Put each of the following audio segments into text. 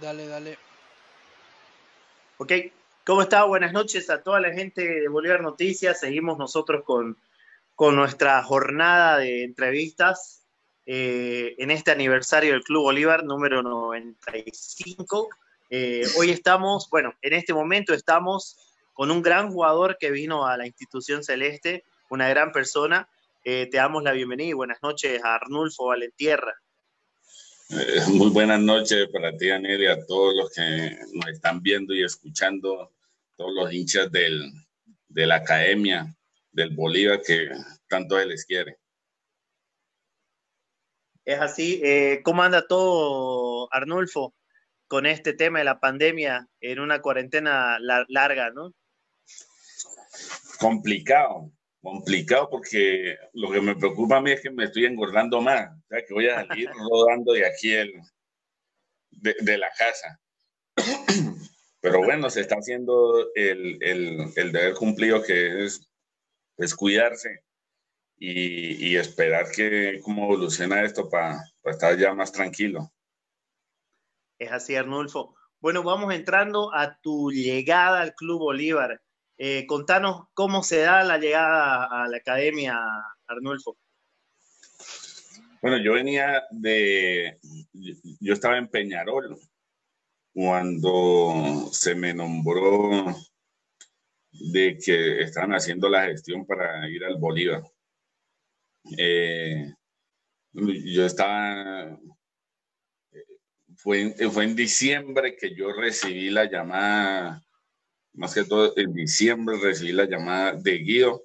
Dale, dale. Ok, ¿cómo está? Buenas noches a toda la gente de Bolívar Noticias. Seguimos nosotros con, con nuestra jornada de entrevistas eh, en este aniversario del Club Bolívar número 95. Eh, hoy estamos, bueno, en este momento estamos con un gran jugador que vino a la institución celeste, una gran persona. Eh, te damos la bienvenida y buenas noches a Arnulfo Valentierra. Eh, muy buenas noches para ti, Anel, y a todos los que nos están viendo y escuchando, todos los hinchas del, de la academia del Bolívar que tanto se les quiere. Es así. Eh, ¿Cómo anda todo, Arnulfo, con este tema de la pandemia en una cuarentena larga, no? Complicado, complicado porque lo que me preocupa a mí es que me estoy engordando más, o sea, que voy a salir rodando de aquí el, de, la casa. Pero bueno, se está haciendo el, el, deber cumplido que es, es cuidarse y, y, esperar que cómo evoluciona esto para estar ya más tranquilo. Es así, Arnulfo. Bueno, vamos entrando a tu llegada al Club Bolívar. Eh, contanos cómo se da la llegada a la academia, Arnulfo. Bueno, yo venía de, yo estaba en Peñarol cuando se me nombró de que estaban haciendo la gestión para ir al Bolívar. Eh, yo estaba, fue, fue en diciembre que yo recibí la llamada más que todo en diciembre recibí la llamada de Guido,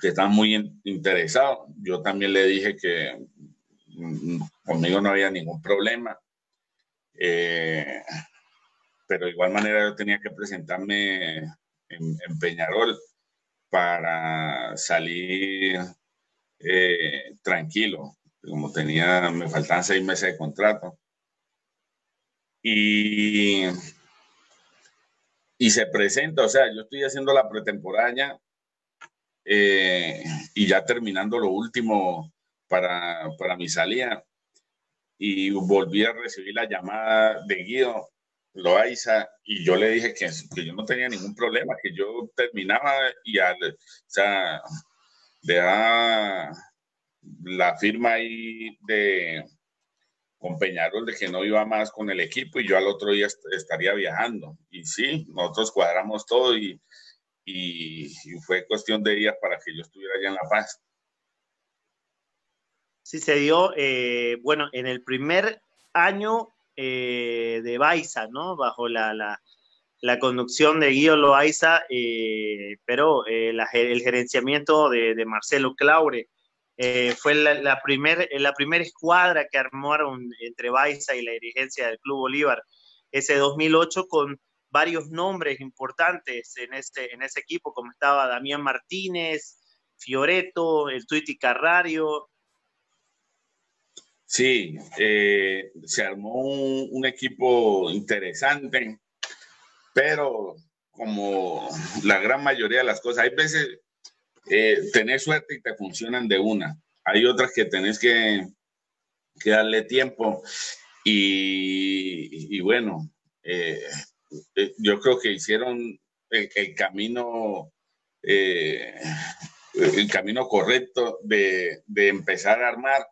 que estaba muy interesado. Yo también le dije que mm, conmigo no había ningún problema. Eh, pero de igual manera yo tenía que presentarme en, Peñarol para salir eh, tranquilo, como tenía, me faltaban seis meses de contrato. Y y se presenta, o sea, yo estoy haciendo la pretemporada eh, y ya terminando lo último para, para mi salida. Y volví a recibir la llamada de Guido Loaiza y yo le dije que, que, yo no tenía ningún problema, que yo terminaba y al, o sea, la firma ahí de, con de que no iba más con el equipo y yo al otro día estaría viajando. Y sí, nosotros cuadramos todo y, y, fue cuestión de días para que yo estuviera allá en La Paz. Sí, se dio, eh, bueno, en el primer año eh, de Baiza, ¿no? Bajo la, la, conducción de Guido Loaiza, eh, pero el gerenciamiento de, de Marcelo Claure. Eh, fue la, la primera la escuadra que armaron entre Baiza y la dirigencia del Club Bolívar ese 2008 con varios nombres importantes en, este, en ese equipo, como estaba Damián Martínez, Fioreto, el Tuiti Carrario. Sí, eh, se armó un, un equipo interesante, pero como la gran mayoría de las cosas, hay veces eh, tenés suerte y te funcionan de una. Hay otras que tenés que, darle tiempo y, bueno, eh, eh, yo creo que hicieron el, camino, eh, el camino correcto de, empezar a armar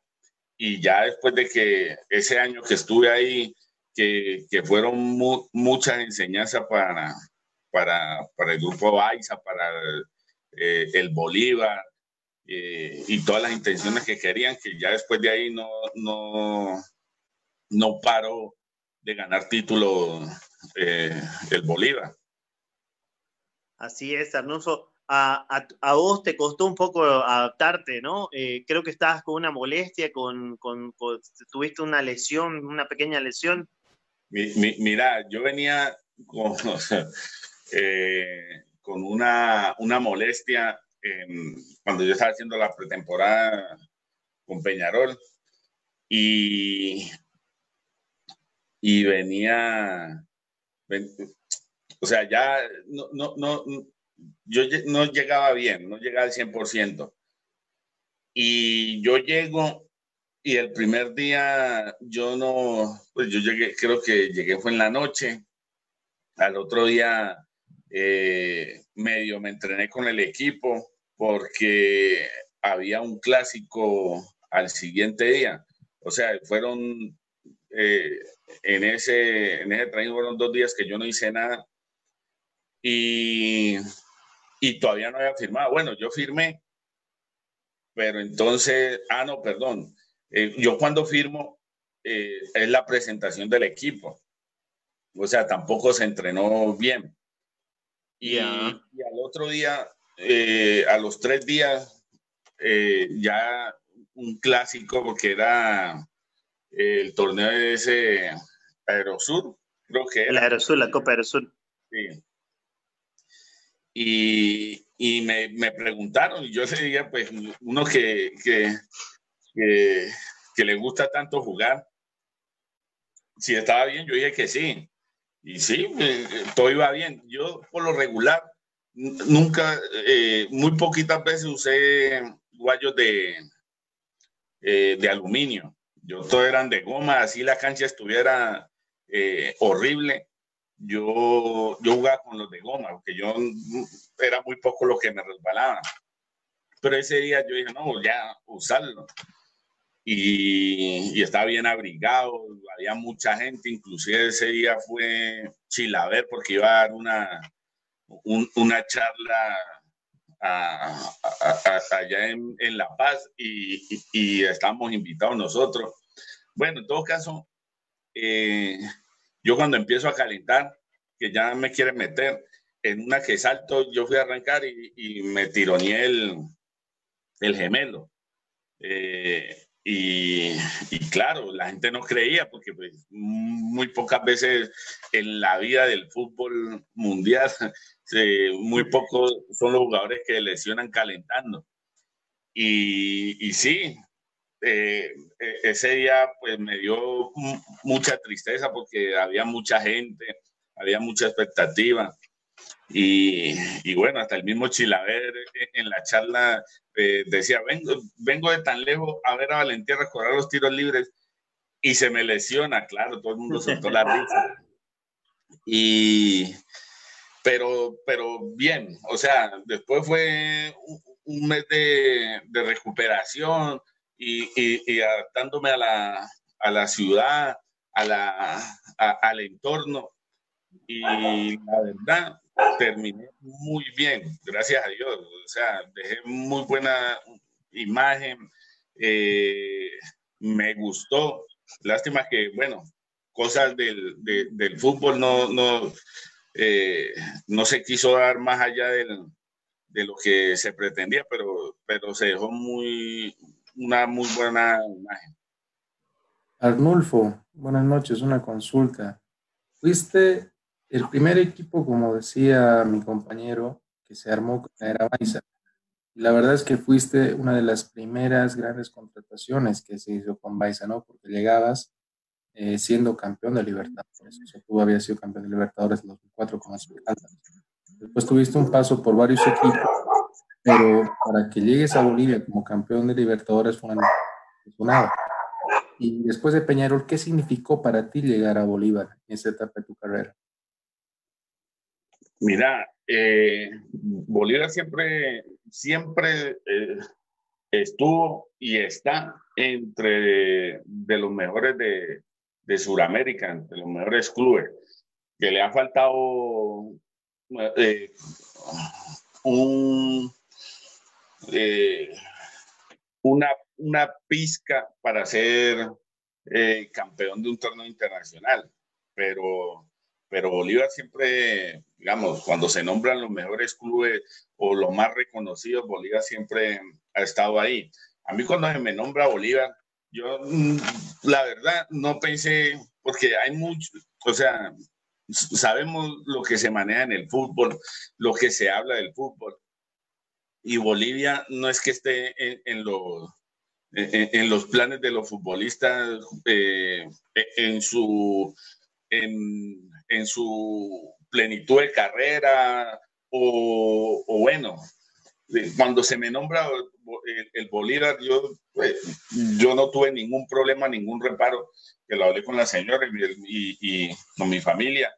y ya después de que ese año que estuve ahí, que, fueron muchas enseñanzas para, para, para el grupo Baiza, para eh, el Bolívar eh, y todas las intenciones que querían, que ya después de ahí no, no, no paró de ganar título eh, el Bolívar. Así es, Arnulfo. A, a, vos te costó un poco adaptarte, ¿no? creo que estabas con una molestia, con, con, tuviste una lesión, una pequeña lesión. mira, yo venía con, con una, una molestia cuando yo estaba haciendo la pretemporada con Peñarol y, y venía, o sea, ya no, no, no, yo no llegaba bien, no llegaba al 100%. Y yo llego y el primer día yo no, pues yo llegué, creo que llegué fue en la noche. Al otro día eh, medio me entrené con el equipo porque había un clásico al siguiente día. O sea, fueron eh, en ese, en ese tren fueron dos días que yo no hice nada y, y todavía no había firmado. Bueno, yo firmé, pero entonces, ah, no, perdón. Eh, yo cuando firmo eh, es la presentación del equipo. O sea, tampoco se entrenó bien. Y, y al otro día, eh, a los tres días, ya un clásico, porque era el torneo de ese Aerosur, creo que era. El Aerosur, la Copa Aerosur. Sí. Y, y me, me, preguntaron, y yo le dije, pues, uno que, que, que, que, le gusta tanto jugar, si estaba bien, yo dije que sí. Y sí, eh, todo iba bien. Yo, por lo regular, nunca, eh, muy poquitas veces usé guayos de, eh, de aluminio. Yo todo eran de goma, así la cancha estuviera eh, horrible. Yo, yo jugaba con los de goma, porque yo era muy poco lo que me resbalaba. Pero ese día yo dije, no, ya usarlo. Y, y, estaba bien abrigado, había mucha gente, inclusive ese día fue Chilaver porque iba a dar una, una charla allá en, en, La Paz y, y, estamos invitados nosotros. Bueno, en todo caso, eh, yo cuando empiezo a calentar, que ya me quieren meter, en una que salto, yo fui a arrancar y, y me tironeé el, el gemelo. Eh, y, y, claro, la gente no creía porque pues, muy pocas veces en la vida del fútbol mundial muy pocos son los jugadores que lesionan calentando. Y, y sí, eh, e, ese día pues me dio mucha tristeza porque había mucha gente, había mucha expectativa. Y, y bueno, hasta el mismo Chilaver en la charla eh, decía, vengo, vengo de tan lejos a ver a Valentía recorrer los tiros libres y se me lesiona, claro, todo el mundo soltó la risa. Y, pero, pero bien, o sea, después fue un, mes de, de, recuperación y, y, y adaptándome a la, a la, ciudad, a la, a, al entorno. Y la verdad, terminé muy bien, gracias a Dios. O sea, dejé muy buena imagen, eh, me gustó. Lástima que, bueno, cosas del, de, del fútbol no, no, eh, no se quiso dar más allá del, de lo que se pretendía, pero, pero se dejó muy, una muy buena imagen. Arnulfo, buenas noches, una consulta. Fuiste el primer equipo, como decía mi compañero, que se armó con la era Baiza. La verdad es que fuiste una de las primeras grandes contrataciones que se hizo con Baiza, ¿no? Porque llegabas eh, siendo campeón de Libertadores. O sea, tú habías sido campeón de Libertadores en 2004 con Esmeralda. Después tuviste un paso por varios equipos, pero para que llegues a Bolivia como campeón de Libertadores fue una Y después de Peñarol, ¿qué significó para ti llegar a Bolívar en esa etapa de tu carrera? Mira, eh, Bolívar siempre, siempre eh, estuvo y está entre de los mejores de, de Sudamérica, de los mejores clubes, que le ha faltado eh, un, eh, una, una pizca para ser campeón de un torneo internacional, pero, pero Bolívar siempre, digamos, cuando se nombran los mejores clubes o los más reconocidos, Bolívar siempre ha estado ahí. A mí cuando se me nombra Bolívar, yo, mm, la verdad, no pensé, porque hay mucho, o sea, sabemos lo que se maneja en el fútbol, lo que se habla del fútbol. Y Bolivia no es que esté en, los, en, los planes de los futbolistas eh, en, su, en, en, su plenitud de carrera o, bueno, cuando se me nombra el, Bolívar, yo, pues, yo no tuve ningún problema, ningún reparo, que lo hablé con la señora y, y con mi familia.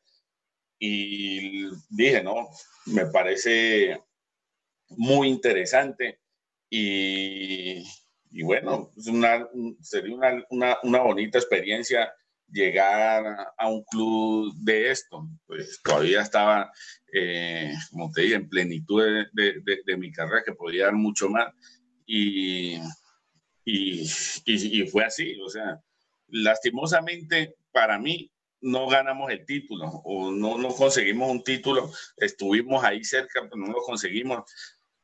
Y dije, no, me parece muy interesante y, y bueno, una, sería una, una, una, bonita experiencia llegar a un club de esto. Pues todavía estaba, eh, como te dije, en plenitud de, de, de, mi carrera, que podía dar mucho más. Y, y, y, fue así, o sea, lastimosamente para mí no ganamos el título o no, no conseguimos un título, estuvimos ahí cerca, pero no lo conseguimos.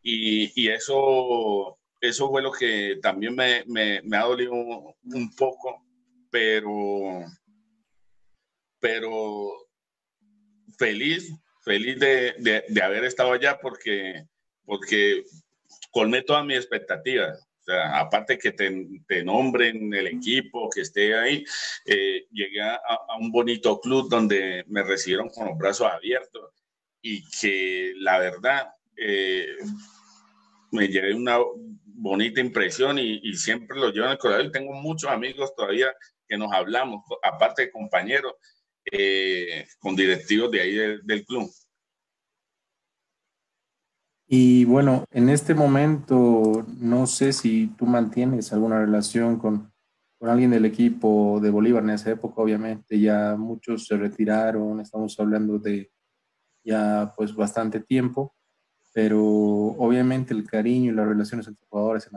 Y, y eso eso fue lo que también me, me, me ha dolido un, poco, pero, pero feliz, feliz de, de, de, haber estado allá porque, porque colmé todas mis expectativas. O sea, aparte que te, te, nombren el equipo, que esté ahí, eh, llegué a, a, un bonito club donde me recibieron con los brazos abiertos y que la verdad eh, me llevé una bonita impresión y, siempre lo llevo en el corazón. Tengo muchos amigos todavía que nos hablamos, aparte de compañeros, eh, con directivos de ahí del, club. Y bueno, en este momento no sé si tú mantienes alguna relación con, con alguien del equipo de Bolívar en esa época, obviamente ya muchos se retiraron, estamos hablando de ya pues bastante tiempo pero obviamente el cariño y las relaciones entre jugadores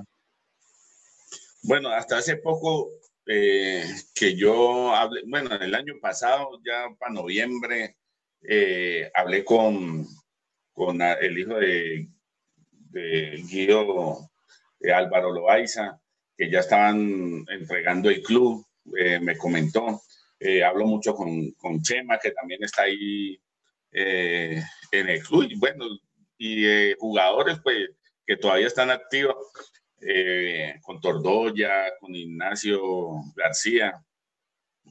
Bueno, hasta hace poco eh, que yo hablé, bueno, el año pasado, ya para noviembre, eh, hablé con, con el hijo de, de Guido de Álvaro Loaiza, que ya estaban entregando el club, eh, me comentó. hablo mucho con, con, Chema, que también está ahí en el club. Y bueno, y eh, jugadores pues, que todavía están activos, eh, con Tordoya, con Ignacio García.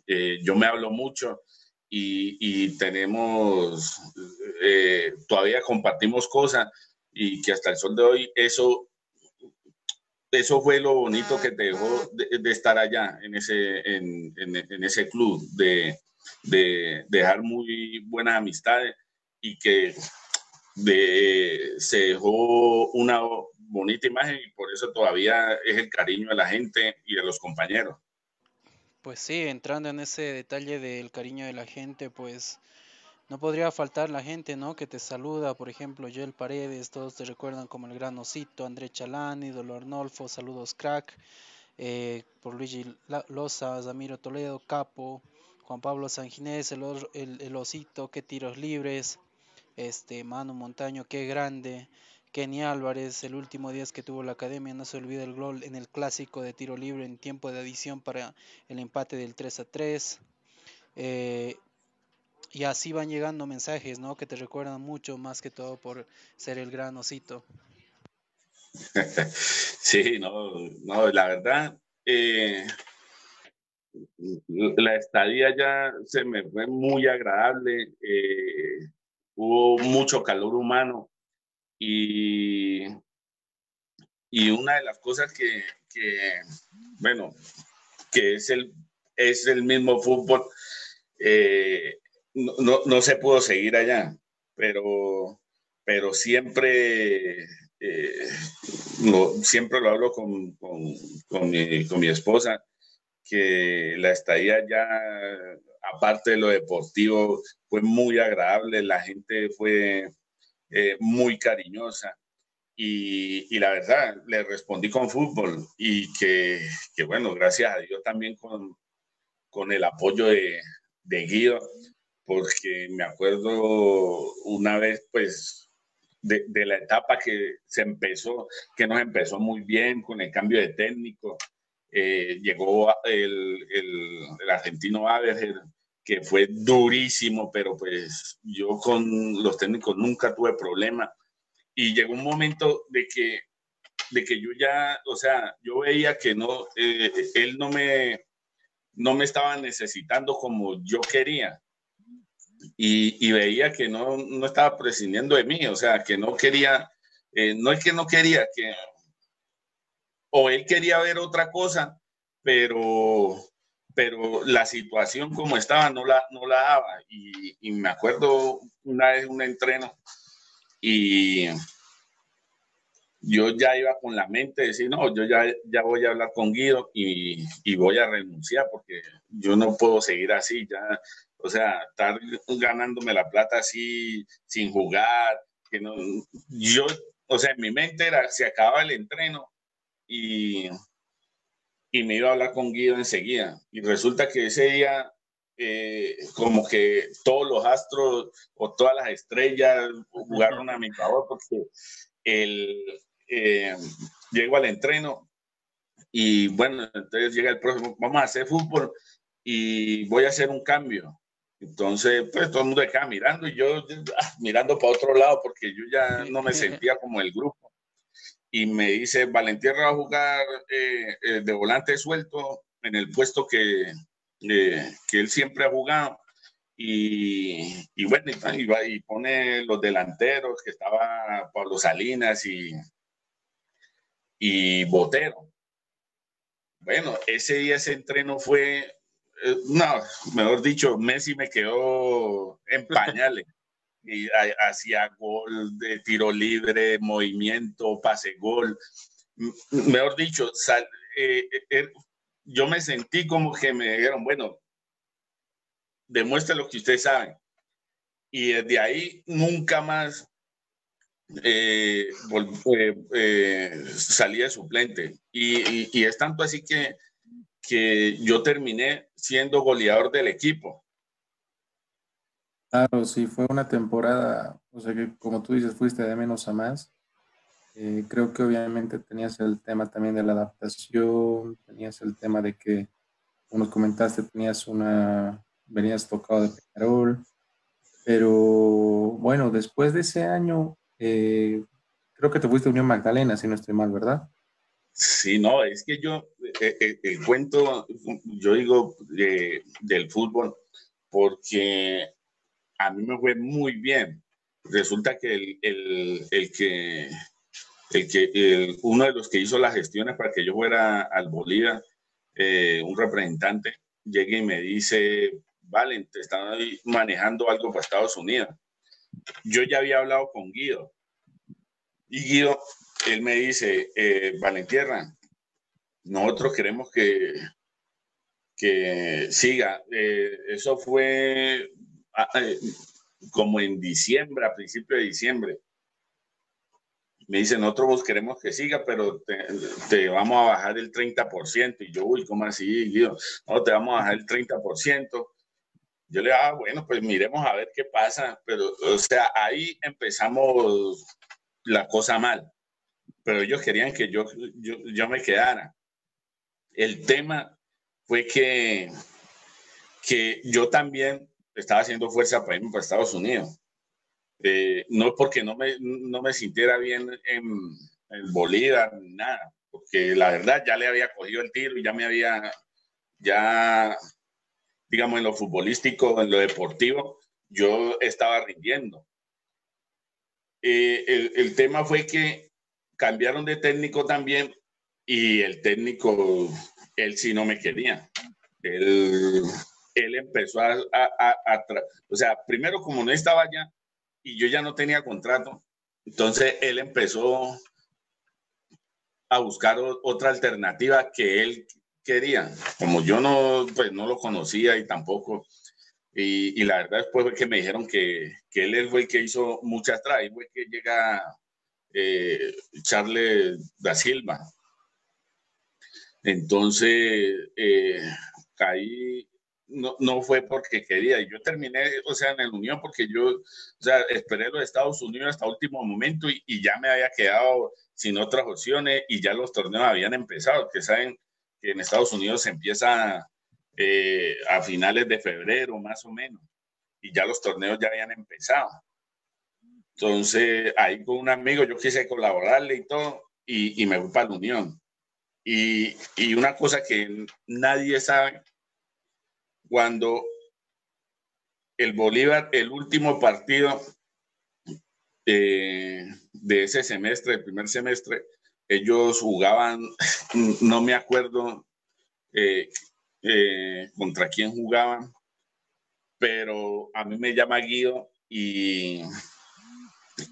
Eh, yo me hablo mucho y, y tenemos, todavía compartimos cosas y que hasta el sol de hoy eso, eso fue lo bonito que te dejó de, estar allá en ese, en, en, en ese club, de, de, dejar muy buenas amistades y que de, se dejó una bonita imagen y por eso todavía es el cariño de la gente y de los compañeros. Pues sí, entrando en ese detalle del cariño de la gente, pues no podría faltar la gente, ¿no? Que te saluda, por ejemplo, Joel Paredes, todos te recuerdan como el gran osito, André Chalani, Dolor Arnolfo, saludos crack, eh, por Luigi Loza, Zamiro Toledo, Capo, Juan Pablo Sanginés, el, el, el osito, qué tiros libres, este Manu Montaño, qué grande. Kenny Álvarez, el último día que tuvo la academia, no se olvida el gol en el clásico de tiro libre en tiempo de adición para el empate del 3 a 3. Eh, y así van llegando mensajes, ¿no? Que te recuerdan mucho, más que todo por ser el gran osito. Sí, no, no, la verdad, eh, la estadía ya se me fue muy agradable. Eh, hubo mucho calor humano y, y una de las cosas que, que, bueno, que es el, es el mismo fútbol, eh, no, no, se pudo seguir allá, pero, pero siempre, eh, siempre lo hablo con, con, con, mi, con mi esposa, que la estadía ya aparte de lo deportivo, fue muy agradable, la gente fue eh, muy cariñosa y, y, la verdad, le respondí con fútbol y que, que bueno, gracias a Dios también con, con el apoyo de, de Guido, porque me acuerdo una vez, pues, de, de, la etapa que se empezó, que nos empezó muy bien con el cambio de técnico. Eh, llegó el, el, el argentino Aver, que fue durísimo, pero pues yo con los técnicos nunca tuve problema. Y llegó un momento de que, de que yo ya, o sea, yo veía que no, eh, él no me, no me estaba necesitando como yo quería. Y, veía que no, no estaba prescindiendo de mí, o sea, que no quería eh, no es que no quería, que o él quería ver otra cosa, pero, pero la situación como estaba no la, no la daba. Y, y me acuerdo una vez un entreno y yo ya iba con la mente de decir, no, yo ya, ya voy a hablar con Guido y, y, voy a renunciar porque yo no puedo seguir así, ya, o sea, estar ganándome la plata así sin jugar, que no, yo, o sea, en mi mente era, se acababa el entreno y, y me iba a hablar con Guido enseguida. Y resulta que ese día, eh, como que todos los astros o todas las estrellas jugaron a mi favor porque el, eh, llego al entreno y bueno, entonces llega el próximo, vamos a hacer fútbol y voy a hacer un cambio. Entonces, pues todo el mundo acá mirando y yo ah, mirando para otro lado porque yo ya no me sentía como el grupo. Y me dice, Valentierra va a jugar eh, eh, de volante suelto en el puesto que, que él siempre ha jugado. Y, y bueno, y, va, y pone los delanteros, que estaba Pablo Salinas y, y Botero. Bueno, ese día ese entreno fue, eh, no, mejor dicho, Messi me quedó en pañales. Y hacía gol de tiro libre, movimiento, pase gol. Mejor dicho, eh, eh, yo me sentí como que me dijeron, bueno, demuestre lo que ustedes saben. Y desde ahí nunca más eh, eh, eh, salía de suplente. Y, y, es tanto así que, que yo terminé siendo goleador del equipo. Claro, sí, fue una temporada, o sea que como tú dices, fuiste de menos a más. creo que obviamente tenías el tema también de la adaptación, tenías el tema de que, como nos comentaste, tenías una, venías tocado de Peñarol, pero bueno, después de ese año, eh, creo que te fuiste a Unión Magdalena, si no estoy mal, ¿verdad? Sí, no, es que yo, eh, eh, el cuento, yo digo del fútbol, porque a mí me fue muy bien. Resulta que el, el, el que, el que uno de los que hizo las gestiones para que yo fuera al Bolívar, un representante, llegue y me dice, Valen, te están manejando algo para Estados Unidos yo ya había hablado con Guido. Y Guido, él me dice, eh, Valentierra, nosotros queremos que, que siga. Eh, eso fue eh, como en diciembre, a principios de diciembre. Me dice, nosotros queremos que siga, pero te, vamos a bajar el 30%. Y yo, uy, ¿cómo así, Guido? No, te vamos a bajar el 30%. Yo le daba, ah, bueno, pues miremos a ver qué pasa, pero, o sea, ahí empezamos la cosa mal, pero ellos querían que yo, yo, me quedara. El tema fue que, que yo también estaba haciendo fuerza para irme para Estados Unidos. Eh, no porque no me, no me sintiera bien en, en Bolívar, nada, porque la verdad ya le había cogido el tiro y ya me había, ya digamos, en lo futbolístico, en lo deportivo, yo estaba rindiendo. Eh, el, tema fue que cambiaron de técnico también y el técnico, él sí no me quería. Él, él empezó a, a, o sea, primero como no estaba allá y yo ya no tenía contrato, entonces él empezó a buscar otra alternativa que él querían. Como yo no, pues, no lo conocía y tampoco, y, la verdad después fue que me dijeron que, que, él fue el que hizo muchas traes, fue que llega eh, Charles da Silva. Entonces, eh, ahí no, no, fue porque quería. Yo terminé, o sea, en el Unión porque yo, o sea, esperé los Estados Unidos hasta último momento y, ya me había quedado sin otras opciones y ya los torneos habían empezado, que saben, que en Estados Unidos se empieza eh, a finales de febrero, más o menos, y ya los torneos ya habían empezado. Entonces, ahí con un amigo yo quise colaborarle y todo, y, me fui para la Unión. Y, y una cosa que nadie sabe, cuando el Bolívar, el último partido, de ese semestre, el primer semestre, ellos jugaban, no me acuerdo eh, eh, contra quién jugaban, pero a mí me llama Guido y,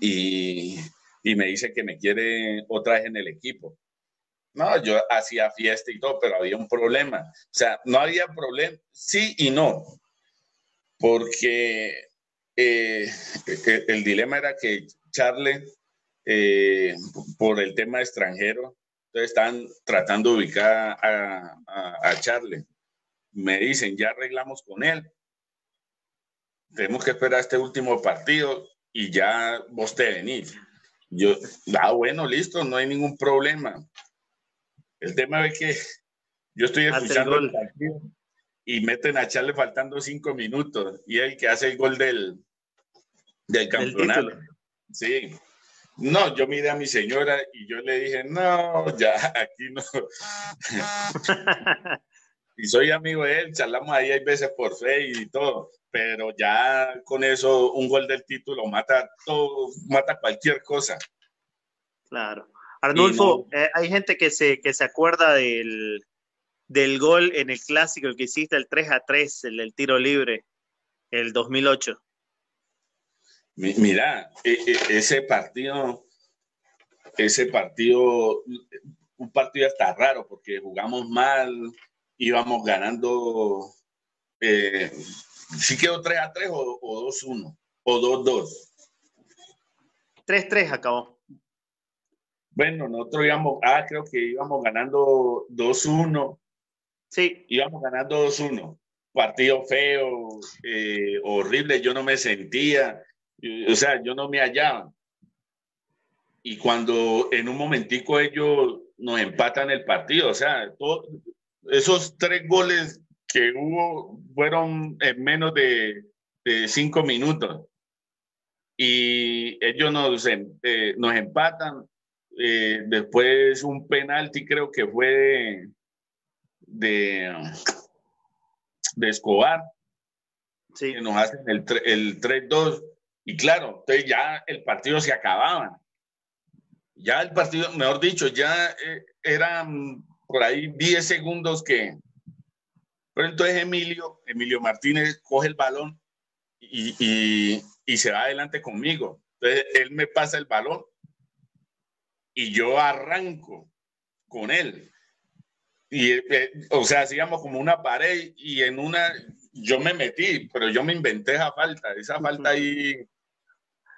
y, y me dice que me quiere otra vez en el equipo. No, yo hacía fiesta y todo, pero había un problema. O sea, no había problema, sí y no, porque eh, el, dilema era que Charlie, eh, por el tema extranjero, entonces están tratando de ubicar a, a, Charlie. Me dicen, ya arreglamos con él. Tenemos que esperar este último partido y ya vos te venís. Yo, ah, bueno, listo, no hay ningún problema. El tema es que yo estoy escuchando el partido y meten a Charlie faltando cinco minutos y el que hace el gol del, del campeonato. Sí. No, yo miré a mi señora y yo le dije, no, ya aquí no. y soy amigo de él, charlamos ahí hay veces por fe y todo, pero ya con eso un gol del título mata todo, mata cualquier cosa. Claro. Arnulfo, eh, hay gente que se, que se acuerda del, del gol en el clásico, el que hiciste el 3 a 3, el del tiro libre, el 2008. Mira, e, e, ese partido, ese partido, un partido hasta raro porque jugamos mal, íbamos ganando, eh, ¿sí quedó 3 a 3 o, 2 1 o 2 2? 3 3 acabó. Bueno, nosotros íbamos, ah, creo que íbamos ganando 2-1. Sí. Íbamos ganando 2-1. Partido feo, eh, horrible, yo no me sentía o sea, yo no me hallaba. Y cuando en un momentico ellos nos empatan el partido, o sea, esos tres goles que hubo fueron en menos de, cinco minutos. Y ellos nos, eh, nos empatan. Eh, después un penalti creo que fue de, de, Escobar. Sí. Que nos hacen el, el 3-2 y claro, entonces ya el partido se acababa. Ya el partido, mejor dicho, ya eh, eran por ahí 10 segundos que... Pero entonces Emilio, Emilio Martínez coge el balón y, y, se va adelante conmigo. Entonces él me pasa el balón y yo arranco con él. Y, eh, o sea, hacíamos como una pared y en una, yo me metí, pero yo me inventé esa falta, esa falta ahí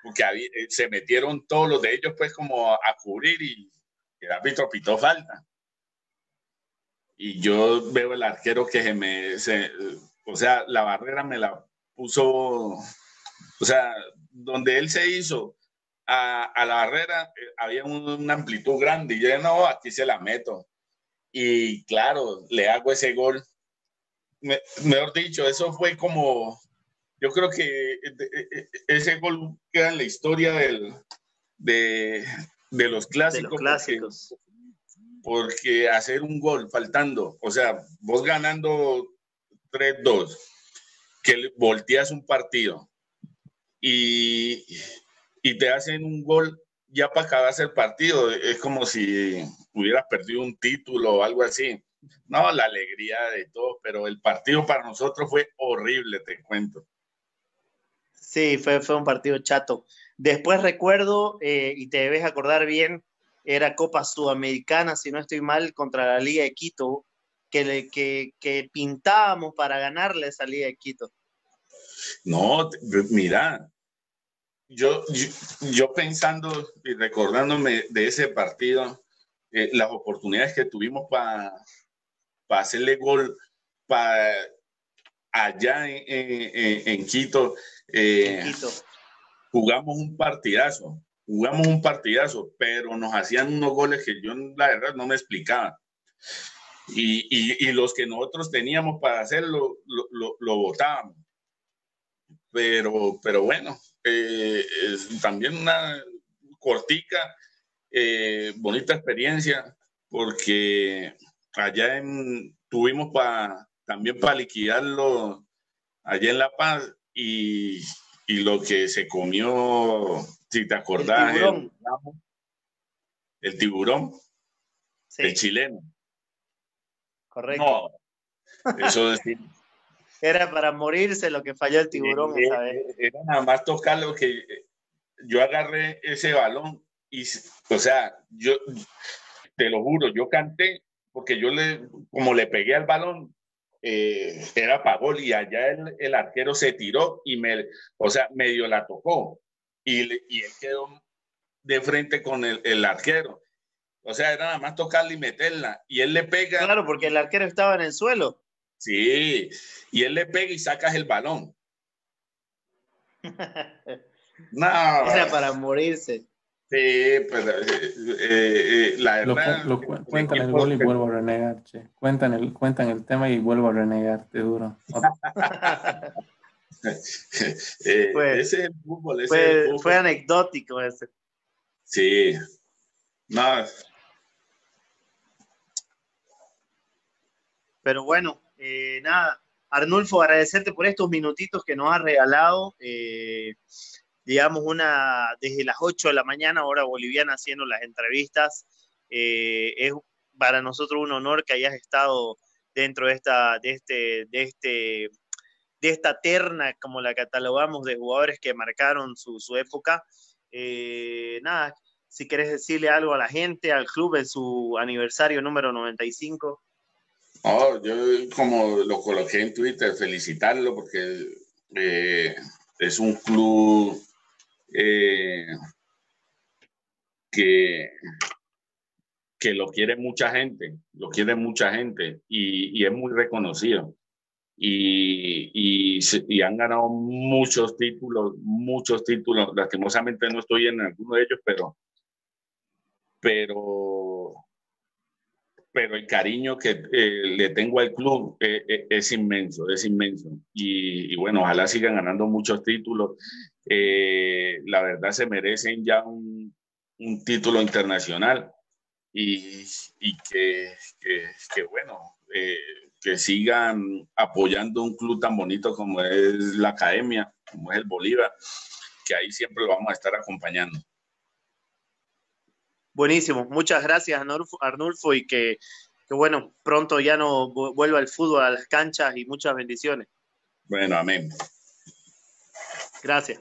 porque eh, se metieron todos los de ellos pues como a cubrir y el árbitro pitó falta. Y yo veo el arquero que se me, o sea, la barrera me la puso, o sea, donde él se hizo a, a la barrera eh, había una amplitud grande y yo no, aquí se la meto. Y claro, le hago ese gol. mejor dicho, eso fue como, yo creo que eh, eh, ese gol queda en la historia del, de, de, los clásicos. clásicos. Porque, hacer un gol faltando, o sea, vos ganando 3-2, que volteas un partido y, y te hacen un gol ya para acabar el partido, es como si hubieras perdido un título o algo así. No, la alegría de todo, pero el partido para nosotros fue horrible, te cuento. Sí, fue, fue un partido chato. Después recuerdo, eh, y te debes acordar bien, era Copa Sudamericana, si no estoy mal, contra la Liga de Quito, que, que, que pintábamos para ganarle esa Liga de Quito. No, mira, yo, yo, pensando y recordándome de ese partido, eh, las oportunidades que tuvimos para hacerle gol para allá en Quito, eh, jugamos un partidazo, jugamos un partidazo, pero nos hacían unos goles que yo la verdad no me explicaba. Y, y, los que nosotros teníamos para hacerlo, lo, lo, lo votábamos. Pero, pero bueno, eh, es también una cortica, eh, bonita experiencia, porque allá en, tuvimos también para liquidarlo allá en La Paz y, y lo que se comió Si te acordás, el tiburón, el, tiburón el chileno. Correcto. No, eso decir. Era para morirse lo que falló el tiburón esa vez. Era nada más tocarlo que yo agarré ese balón y, o sea, yo te lo juro, yo canté porque yo le, como le pegué al balón, eh, era para gol y allá el, el, arquero se tiró y me, o sea, medio la tocó y, y él quedó de frente con el, el, arquero. O sea, era nada más tocarla y meterla y él le pega. Claro, porque el arquero estaba en el suelo. Sí, y él le pega y sacas el balón. no. Era para morirse. Sí, pues eh, eh, la verdad. Lo, cuentan el gol y vuelvo a renegar, che. Cuentan el, cuentan el tema y vuelvo a renegar, te duro. eh, fue, ese es el fútbol, ese fue, es el fútbol. fue anecdótico ese. Sí. No. Pero bueno, eh, nada. Arnulfo, agradecerte por estos minutitos que nos has regalado. Eh, digamos, una, desde las 8 de la mañana, hora boliviana, haciendo las entrevistas. Eh, es para nosotros un honor que hayas estado dentro de esta, de este, de este, de esta terna, como la catalogamos, de jugadores que marcaron su, época. Eh, nada, si querés decirle algo a la gente, al club en su aniversario número 95. Oh, yo como lo coloqué en Twitter, felicitarlo porque eh, es un club eh, que, que lo quiere mucha gente, lo quiere mucha gente y, y es muy reconocido. Y, y, y, han ganado muchos títulos, muchos títulos. Lastimosamente no estoy en alguno de ellos, pero, pero, pero el cariño que eh, le tengo al club eh, eh, es inmenso, es inmenso. Y, bueno, ojalá sigan ganando muchos títulos la verdad se merecen ya un, título internacional y, que, que, bueno, que sigan apoyando un club tan bonito como es la academia, como es el Bolívar, que ahí siempre lo vamos a estar acompañando. Buenísimo, muchas gracias Arnulfo y que, que bueno, pronto ya no vuelva el fútbol a las canchas y muchas bendiciones. Bueno, amén. Gracias.